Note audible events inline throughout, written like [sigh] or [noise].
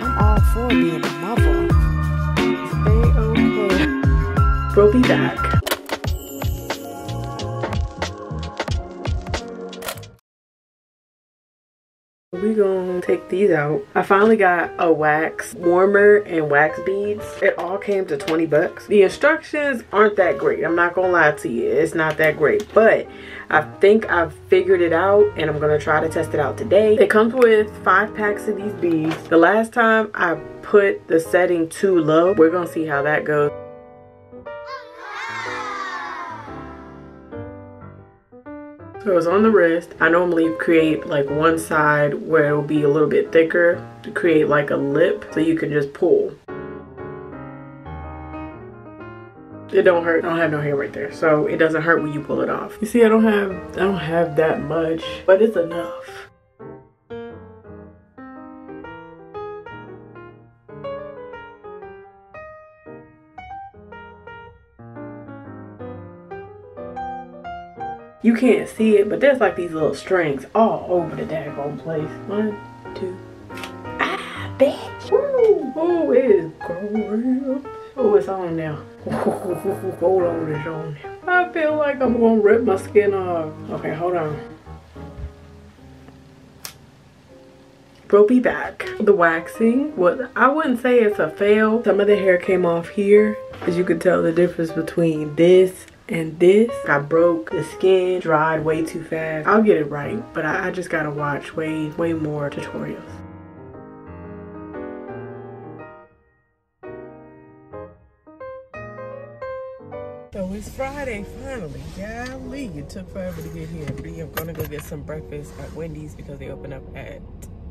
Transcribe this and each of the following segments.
I'm all for being a mother. It's A-okay. We'll be back. We gonna take these out. I finally got a wax warmer and wax beads. It all came to 20 bucks. The instructions aren't that great. I'm not gonna lie to you. It's not that great. But I think I've figured it out and I'm gonna try to test it out today. It comes with five packs of these beads. The last time I put the setting too low, we're gonna see how that goes. So it's on the wrist. I normally create like one side where it will be a little bit thicker to create like a lip so you can just pull. It don't hurt. I don't have no hair right there. So it doesn't hurt when you pull it off. You see I don't have I don't have that much, but it's enough. You can't see it, but there's like these little strings all over the daggone place. One, two. Ah, bitch. Oh, it is going. Oh, it's on now. [laughs] hold on, it's on now. I feel like I'm gonna rip my skin off. Okay, hold on. We'll be back. The waxing, what I wouldn't say it's a fail. Some of the hair came off here. As you can tell the difference between this and this, I broke the skin, dried way too fast. I'll get it right, but I, I just gotta watch way, way more tutorials. So it's Friday finally. Golly, it took forever to get here. I'm gonna go get some breakfast at Wendy's because they open up at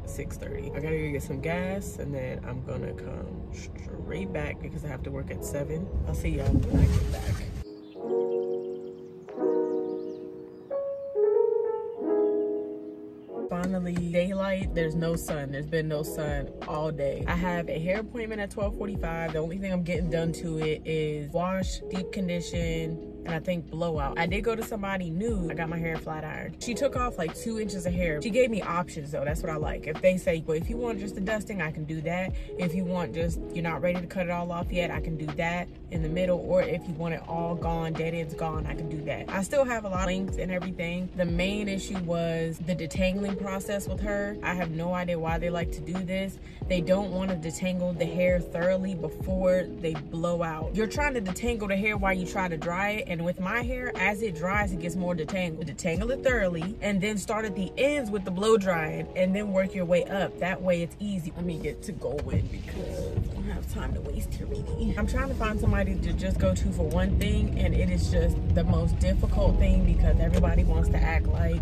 6.30. I gotta go get some gas and then I'm gonna come straight back because I have to work at 7. I'll see y'all when I get back. Finally daylight. There's no sun. There's been no sun all day. I have a hair appointment at 12:45. the only thing i'm getting done to it is wash deep condition and I think blowout. I did go to somebody new. I got my hair flat ironed. She took off like two inches of hair. She gave me options though. That's what I like. If they say, well, if you want just the dusting, I can do that. If you want just, you're not ready to cut it all off yet, I can do that in the middle. Or if you want it all gone, dead ends gone, I can do that. I still have a lot of links and everything. The main issue was the detangling process with her. I have no idea why they like to do this. They don't want to detangle the hair thoroughly before they blow out. You're trying to detangle the hair while you try to dry it and with my hair, as it dries, it gets more detangled. Detangle it thoroughly and then start at the ends with the blow drying and then work your way up. That way it's easy. Let me get to going because I don't have time to waste here. I'm trying to find somebody to just go to for one thing and it is just the most difficult thing because everybody wants to act like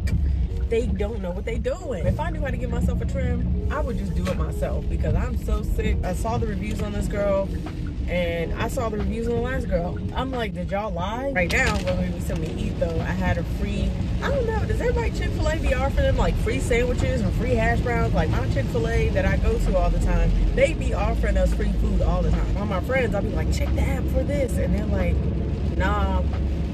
they don't know what they're doing. If I knew how to give myself a trim, I would just do it myself because I'm so sick. I saw the reviews on this girl and I saw the reviews on the last girl. I'm like, did y'all lie? Right now, I'm gonna give something to eat though. I had a free, I don't know, does everybody Chick-fil-A be offering them like free sandwiches and free hash browns? Like my Chick-fil-A that I go to all the time, they be offering us free food all the time. All my friends, I'll be like, check the app for this. And they're like, nah,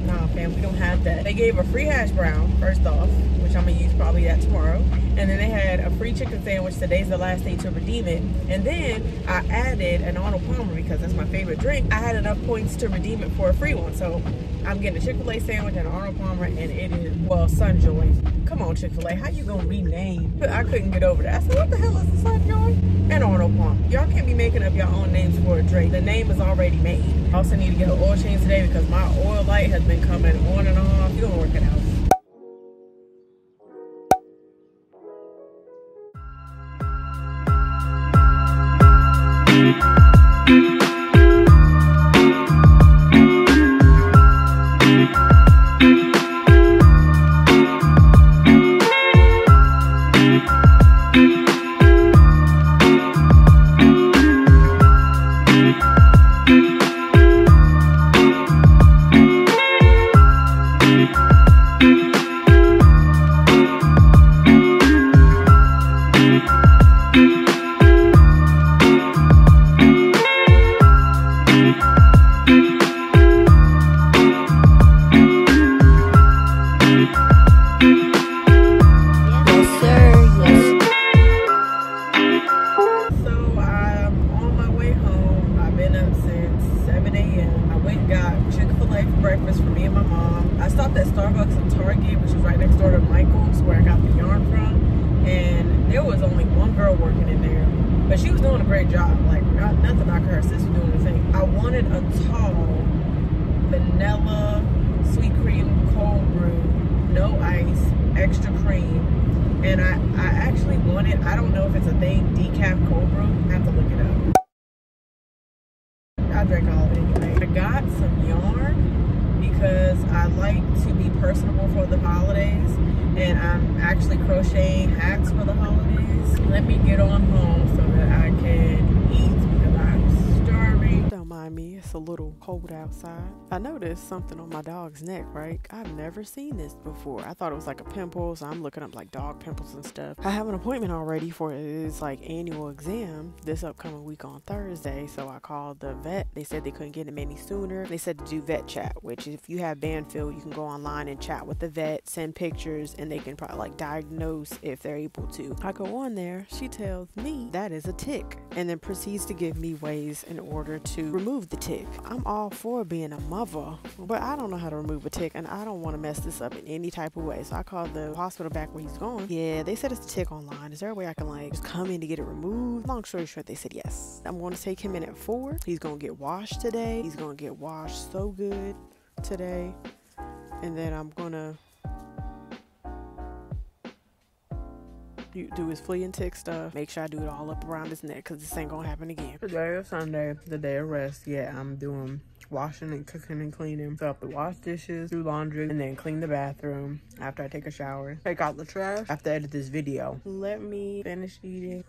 nah fam, we don't have that. They gave a free hash brown, first off, which I'm gonna use probably that tomorrow. And then they had a free chicken sandwich. Today's the last day to redeem it. And then I added an Arnold Palmer because that's my favorite drink. I had enough points to redeem it for a free one. So I'm getting a Chick-fil-A sandwich and an Arnold Palmer and it is, well, Sunjoy. Come on, Chick-fil-A, how you gonna rename? I couldn't get over that. I said, what the hell is the Sunjoy? And Arnold Palmer. Y'all can't be making up your own names for a drink. The name is already made. I also need to get an oil change today because my oil light has been coming on and off. You're gonna work it out. to Michael's where I got the yarn from, and there was only one girl working in there, but she was doing a great job. Like not, nothing like her sister doing the same. I wanted a tall vanilla sweet cream cold brew, no ice, extra cream. And I, I actually wanted, I don't know if it's a thing, decaf cold brew. I have to look it up. I drank all personable for the holidays and I'm actually crocheting hats for the holidays. Let me get on home so that I can eat because I'm starving. Don't mind me, it's a little cold outside. I noticed something on my dog's neck, right? I've never seen this before. I thought it was like a pimple, so I'm looking up like dog pimples and stuff. I have an appointment already for his like annual exam this upcoming week on Thursday, so I called the vet. They said they couldn't get him any sooner. They said to do vet chat, which if you have Banfield, you can go online and chat with the vet, send pictures, and they can probably like diagnose if they're able to. I go on there, she tells me that is a tick, and then proceeds to give me ways in order to remove the tick. I'm all for being a mother, but I don't know how to remove a tick, and I don't want to mess this up in any type of way. So I called the hospital back where he's going. Yeah, they said it's a tick online. Is there a way I can like just come in to get it removed? Long story short, they said yes. I'm going to take him in at four. He's going to get washed today. He's going to get washed so good today, and then I'm gonna you do his flea and tick stuff. Make sure I do it all up around his neck because this ain't gonna happen again. Today is Sunday, the day of rest. Yeah, I'm doing washing and cooking and cleaning. So I have to wash dishes, do laundry, and then clean the bathroom after I take a shower. Take out the trash. I have to edit this video. Let me finish eating.